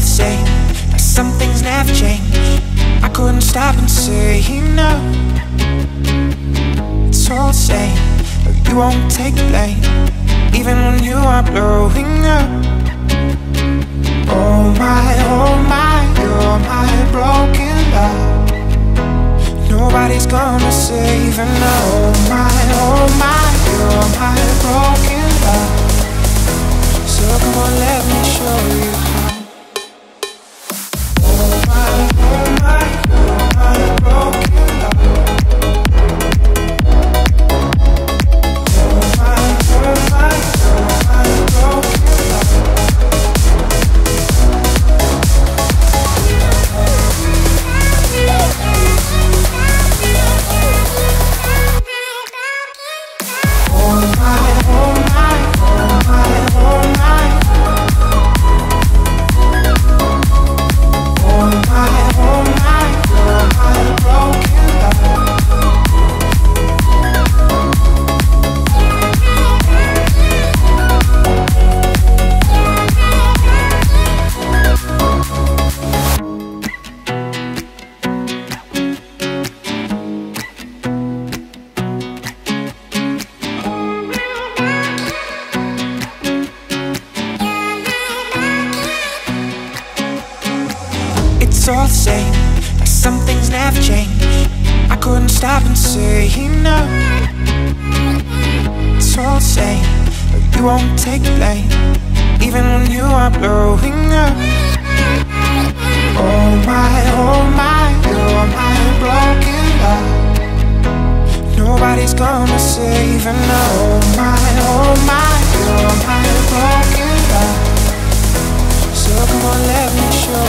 the same, like some things never change. I couldn't stop and say no. It's all the same, but you won't take the blame, even when you are blowing up. Oh my, oh my, you're my broken love. Nobody's gonna save now. Oh my, oh my, you're my broken love. So come on, let Say that some things never change I couldn't stop and say no It's all the same But you won't take blame Even when you are blowing up Oh my, oh my You're my broken heart. Nobody's gonna save enough Oh my, oh my You're my broken heart. So come on, let me show